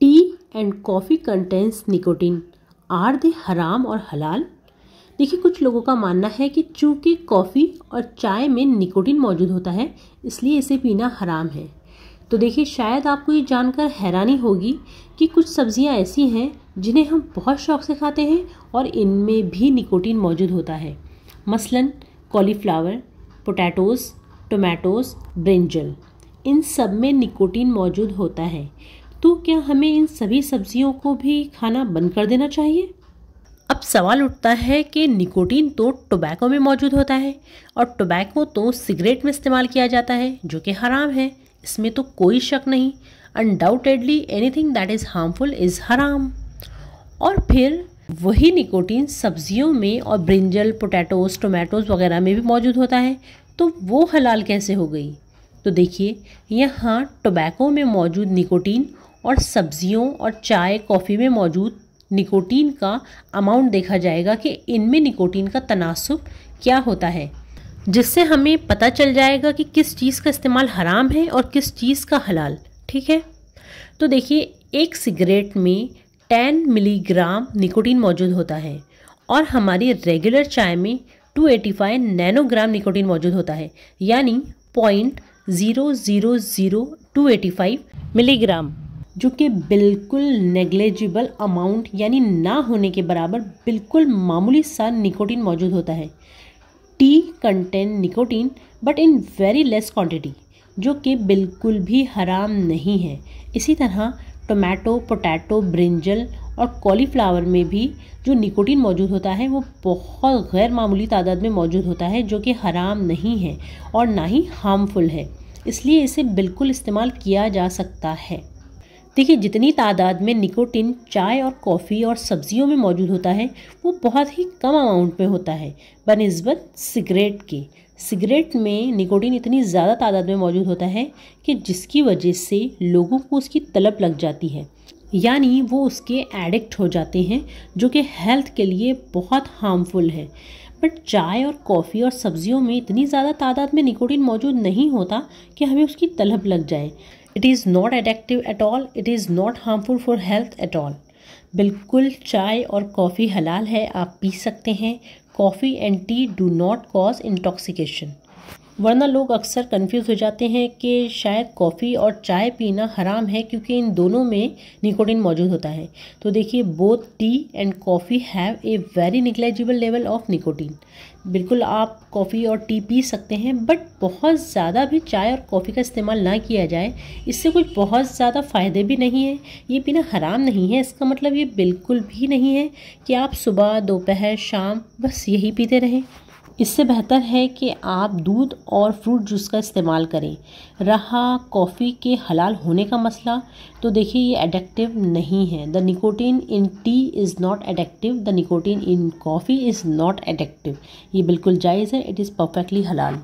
Tea and coffee contents nicotine. Are they हराम और हलाल? देखिए, कुछ लोगों का मानना है कि चूँकि कॉफ़ी और चाय में निकोटिन मौजूद होता है, इसलिए इसे पीना हराम है। तो देखिए, शायद आपको ये जानकर हैरानी होगी कि कुछ सब्ज़ियाँ ऐसी हैं जिन्हें हम बहुत शौक से खाते हैं और इनमें भी निकोटिन मौजूद होता है। मसलन, कॉलीफ्लावर पोटैटोज़ टोमेटोज़ ब्रिंजल, इन सब में निकोटीन मौजूद होता है। तो क्या हमें इन सभी सब्जियों को भी खाना बंद कर देना चाहिए? अब सवाल उठता है कि निकोटीन तो टोबैको में मौजूद होता है और टोबैको तो सिगरेट में इस्तेमाल किया जाता है, जो कि हराम है। इसमें तो कोई शक नहीं। Undoubtedly anything that is harmful is हराम और फिर वही निकोटीन सब्जियों में और ब्रिंजल पोटैटोज़ टोमेटोज़ वगैरह में भी मौजूद होता है। तो वो हलाल कैसे हो गई? तो देखिए, यहाँ टोबैको में मौजूद निकोटीन और सब्जियों और चाय, कॉफ़ी में मौजूद निकोटीन का अमाउंट देखा जाएगा कि इनमें निकोटीन का तनासब क्या होता है, जिससे हमें पता चल जाएगा कि किस चीज़ का इस्तेमाल हराम है और किस चीज़ का हलाल, ठीक है? तो देखिए, एक सिगरेट में 10 मिलीग्राम निकोटीन मौजूद होता है और हमारी रेगुलर चाय में 285 नैनोग्राम निकोटीन मौजूद होता है, यानी point zero zero zero two eighty five milligram. जो कि बिल्कुल नेग्लेजिबल अमाउंट यानी ना होने के बराबर बिल्कुल मामूली सा निकोटीन मौजूद होता है। Tea contain nicotine but in very less quantity जो कि बिल्कुल भी हराम नहीं है। इसी तरह टोमेटो पोटैटो ब्रिंजल और कॉलीफ्लावर में भी जो निकोटीन मौजूद होता है, वो बहुत गैर मामूली तादाद में मौजूद होता है, जो कि हराम नहीं है और ना ही हार्मफुल है। इसलिए इसे बिल्कुल इस्तेमाल किया जा सकता है। देखिए, जितनी तादाद में निकोटिन, चाय और कॉफ़ी और सब्जियों में मौजूद होता है, वो बहुत ही कम अमाउंट में होता है, बनस्बत सिगरेट के। सिगरेट में निकोटिन इतनी ज़्यादा तादाद में मौजूद होता है कि जिसकी वजह से लोगों को उसकी तलब लग जाती है। यानी वो उसके एडिक्ट हो जाते हैं, जो कि हेल्थ के लिए बहुत हार्मफुल है। बट चाय और कॉफ़ी और सब्जियों में इतनी ज़्यादा तादाद में निकोटिन मौजूद नहीं होता कि हमें उसकी तलब लग जाए। It is not addictive at all it is not harmful for health at all बिल्कुल चाय और कॉफ़ी हलाल है, आप पी सकते हैं। Coffee and tea do not cause intoxication वरना लोग अक्सर कंफ्यूज हो जाते हैं कि शायद कॉफ़ी और चाय पीना हराम है क्योंकि इन दोनों में निकोटिन मौजूद होता है। तो देखिए both tea and coffee have a very negligible level of nicotine बिल्कुल आप कॉफ़ी और टी पी सकते हैं बट बहुत ज़्यादा भी चाय और कॉफ़ी का इस्तेमाल ना किया जाए, इससे कुछ बहुत ज़्यादा फ़ायदे भी नहीं है। ये पीना हराम नहीं है, इसका मतलब ये बिल्कुल भी नहीं है कि आप सुबह, दोपहर, शाम बस यही पीते रहें। इससे बेहतर है कि आप दूध और फ्रूट जूस का इस्तेमाल करें। रहा कॉफ़ी के हलाल होने का मसला? तो देखिए, ये एडिक्टिव नहीं है। The nicotine in tea is not addictive the nicotine in coffee is not addictive ये बिल्कुल जायज़ है। इट इज़ परफेक्टली हलाल